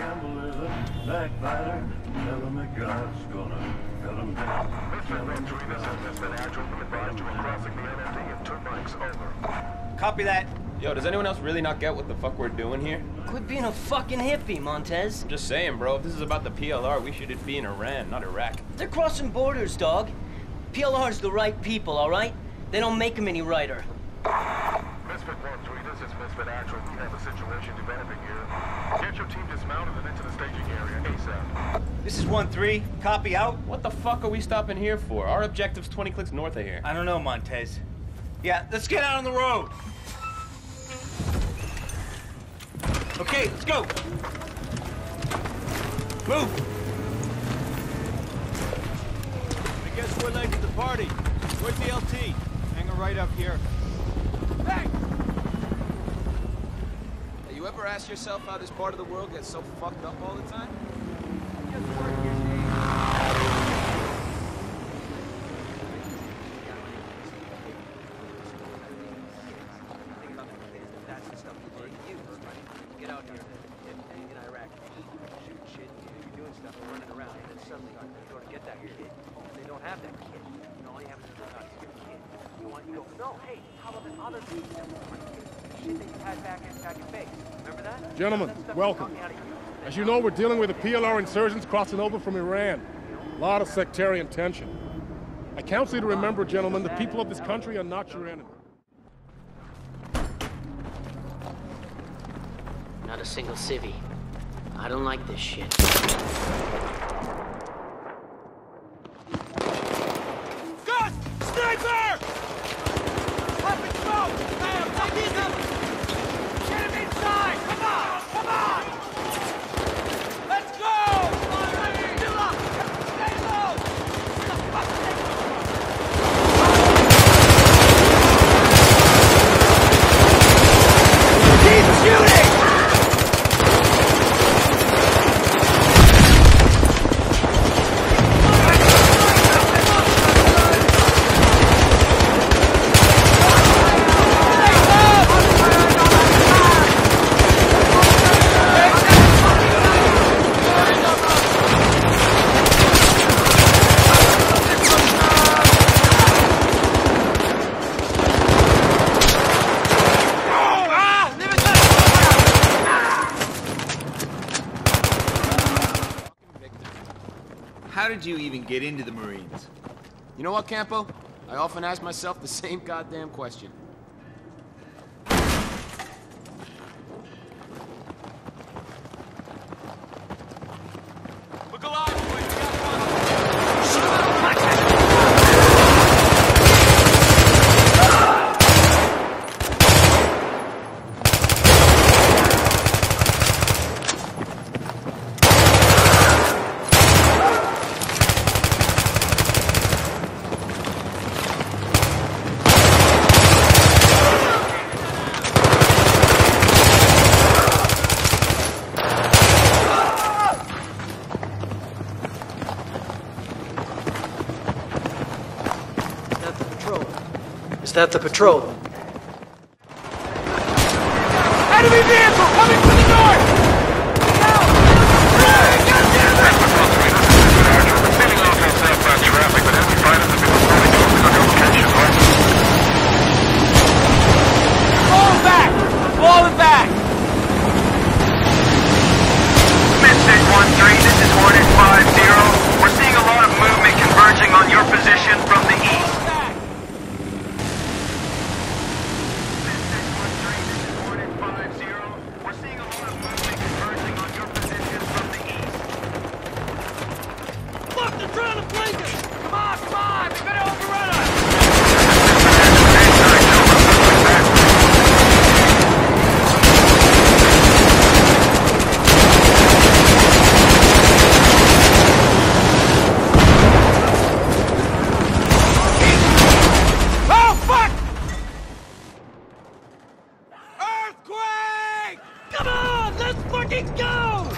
gamble is a backbiter. Tell him that God's gonna cut him down. Misfit Venturinus has Misfit Agile been advised to be crossing the NMD and turnpikes over. Copy that. Yo, does anyone else really not get what the fuck we're doing here? Quit being a fucking hippie, Montes. Just saying, bro. If this is about the PLR, we should be in Iran, not Iraq. They're crossing borders, dog. PLR's the right people, all right? They don't make 'em any righter. Misfit Venturinus is Misfit Agile. We have a situation developing here. Get your team dismounted and into the staging area ASAP. This is 1-3. Copy out. What the fuck are we stopping here for? Our objective's 20 clicks north of here. I don't know, Montes. Yeah, let's get out on the road. Okay, let's go. Move. I guess we're late to the party. Where's the LT? Hang her right up here. Hey! You ever ask yourself how this part of the world gets so fucked up all the time? No, hey, how about the other people that were shit that you had back in, back in base? Remember that? Gentlemen, welcome. got me out of here. As you know, we're dealing with the PLR insurgents crossing over from Iran. A lot of sectarian tension. I counsel you to remember, gentlemen, the people of this country are not your enemy. Not a single civvy. I don't like this shit. Gus! Sniper! Up and smoke! Bam! Take these up! Get him inside! Come on! Come on! Let's go! Still up! Stay low! What the fuck? Keep shooting! How did you even get into the Marines? You know what, Campo? I often ask myself the same goddamn question. Is that the patrol? Enemy vehicle coming from the north! Receiving offense southbound traffic, but enemy fighters have been reporting close under location. Right? Fall back! Fall back! Midday 1-3, this is Hornet 5-0. We're seeing a lot of movement converging on your position from the east. Back! Midday 1-3, this is Hornet 5-0. We're seeing a lot of movement converging on your position from the east. Look, they're trying to flank us! Come on, come on! They're gonna overrun us! Oh, fuck! Earthquake! Come on, let's fucking go!